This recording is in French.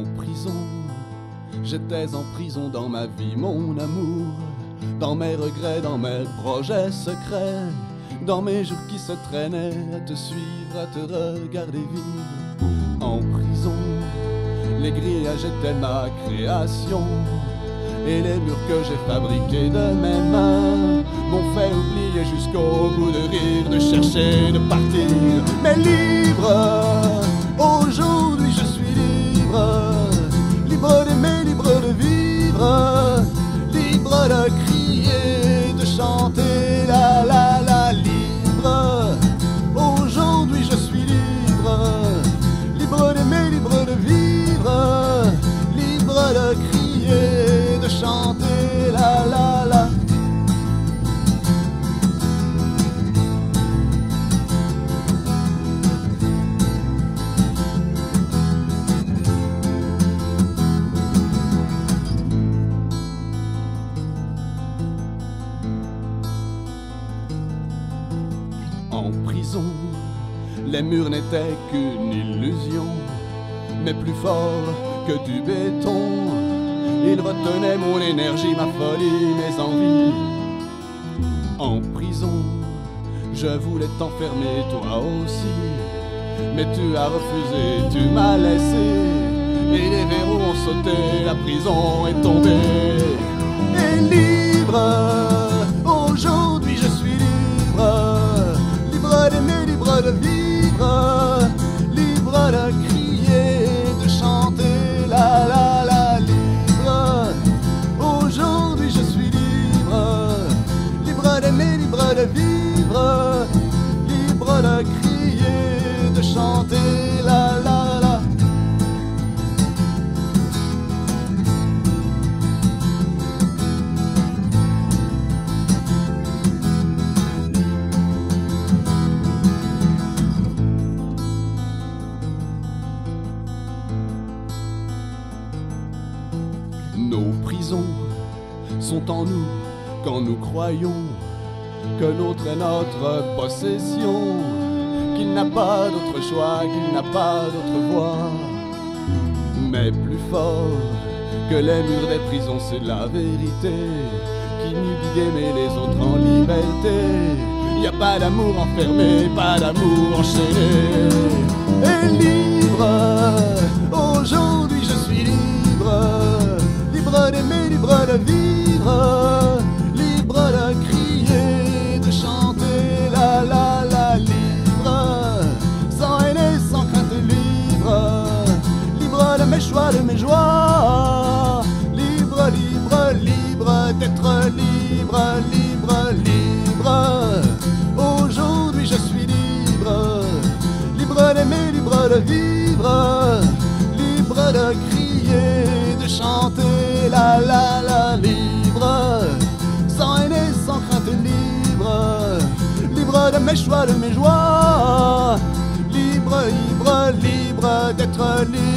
En prison, j'étais en prison dans ma vie, mon amour, dans mes regrets, dans mes projets secrets, dans mes jours qui se traînaient à te suivre, à te regarder vivre. En prison, les grillages étaient ma création. Et les murs que j'ai fabriqués de mes mains m'ont fait oublier jusqu'au bout de rire, de chercher, de partir. Mais libre, libre de crier, de chanter, la la la, libre. Aujourd'hui je suis libre, libre d'aimer, libre de vivre, libre de crier, de chanter, la la les murs n'étaient qu'une illusion, mais plus fort que du béton. Ils retenaient mon énergie, ma folie, mes envies. En prison, je voulais t'enfermer toi aussi, mais tu as refusé, tu m'as laissé. Et les verrous ont sauté, la prison est tombée. Vivre, libre de crier, de chanter, la la la, libre. Aujourd'hui je suis libre, libre d'aimer, libre de vivre, libre de crier, de chanter, Sont en nous quand nous croyons que l'autre est notre possession, qu'il n'a pas d'autre choix, qu'il n'a pas d'autre voie. Mais plus fort que les murs des prisons, c'est la vérité qui nous dit d'aimer les autres en liberté. Y a pas d'amour enfermé, pas d'amour enchaîné. De mes joies, libre, libre, libre d'être libre, libre, libre. Aujourd'hui je suis libre, libre d'aimer, libre de vivre, libre de crier, de chanter, la la la, libre, sans haine sans crainte, libre, libre de mes choix, de mes joies, libre, libre, libre d'être libre.